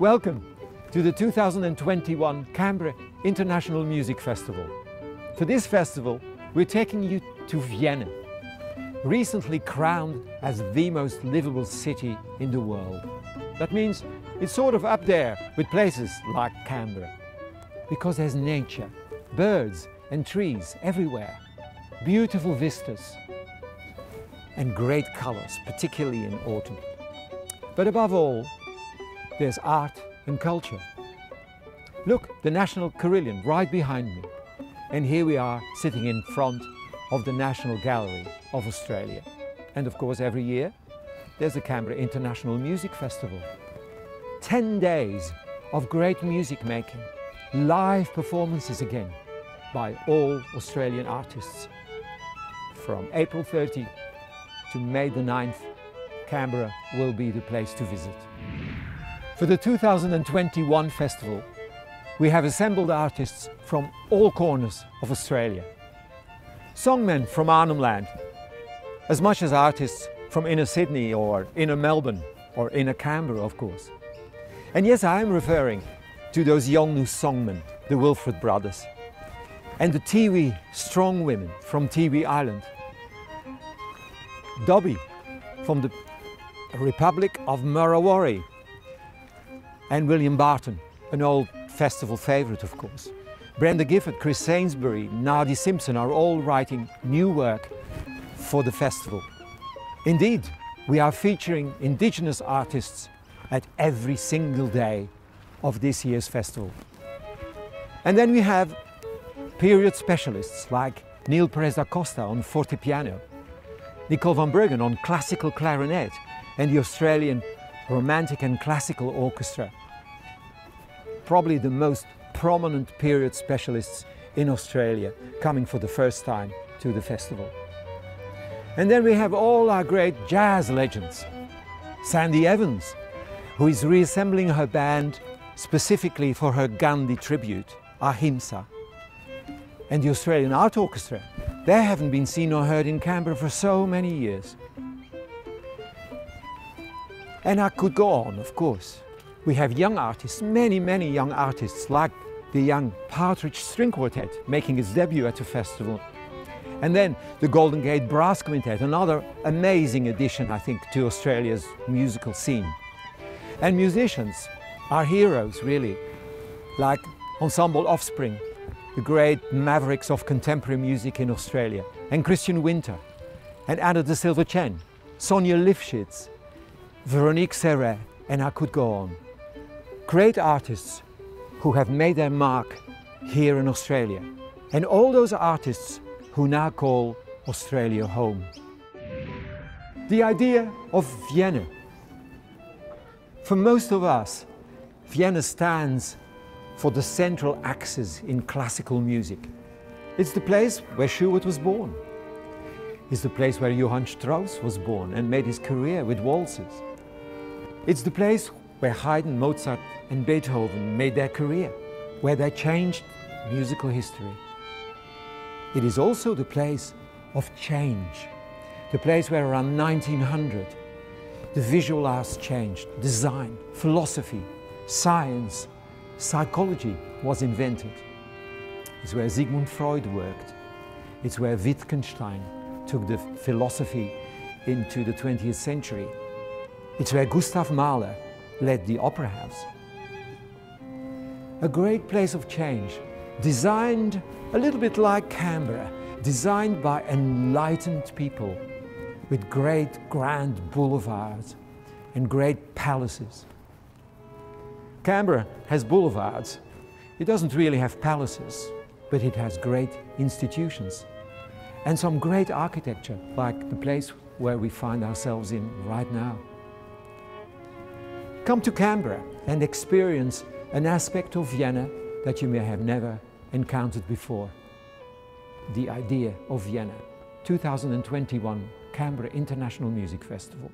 Welcome to the 2021 Canberra International Music Festival. For this festival, we're taking you to Vienna, recently crowned as the most livable city in the world. That means it's sort of up there with places like Canberra, because there's nature, birds and trees everywhere, beautiful vistas, and great colors, particularly in autumn. But above all, there's art and culture. Look, the National Carillon right behind me. And here we are sitting in front of the National Gallery of Australia. And of course, every year, there's the Canberra International Music Festival. 10 days of great music making, live performances again by all Australian artists. From April 30 to May the 9th, Canberra will be the place to visit. For the 2021 festival, we have assembled artists from all corners of Australia. Songmen from Arnhem Land, as much as artists from inner Sydney or inner Melbourne or inner Canberra, of course. And yes, I am referring to those young new songmen, the Wilfred brothers, and the Tiwi strong women from Tiwi Island, Dobby from the Republic of Murrawarri, and William Barton, an old festival favourite, of course. Brenda Gifford, Chris Sainsbury, Nardi Simpson are all writing new work for the festival. Indeed, we are featuring Indigenous artists at every single day of this year's festival. And then we have period specialists like Neal Peres da Costa on fortepiano, Nicole van Bruggen on classical clarinet, and the Australian Romantic and Classical Orchestra. Probably the most prominent period specialists in Australia coming for the first time to the festival. And then we have all our great jazz legends. Sandy Evans, who is reassembling her band specifically for her Gandhi tribute, Ahimsa. And the Australian Art Orchestra, they haven't been seen or heard in Canberra for so many years. And I could go on, of course. We have young artists, many, many young artists, like the young Partridge String Quartet making its debut at the festival. And then the Golden Gate Brass Quintet, another amazing addition, I think, to Australia's musical scene. And musicians are heroes, really, like Ensemble Offspring, the great mavericks of contemporary music in Australia, and Christian Winter, and Anna da Silva Chen, Sonya Lifschitz, Veronique Serret, and I could go on. Great artists who have made their mark here in Australia, and all those artists who now call Australia home. The idea of Vienna. For most of us, Vienna stands for the central axis in classical music. It's the place where Schubert was born. It's the place where Johann Strauss was born and made his career with waltzes. It's the place where Haydn, Mozart and Beethoven made their career, where they changed musical history. It is also the place of change, the place where around 1900 the visual arts changed, design, philosophy, science, psychology was invented. It's where Sigmund Freud worked. It's where Wittgenstein took the philosophy into the 20th century. It's where Gustav Mahler led the Opera House. A great place of change, designed a little bit like Canberra, designed by enlightened people with great grand boulevards and great palaces. Canberra has boulevards. It doesn't really have palaces, but it has great institutions and some great architecture, like the place where we find ourselves in right now. Come to Canberra and experience an aspect of Vienna that you may have never encountered before. The idea of Vienna, 2021 Canberra International Music Festival.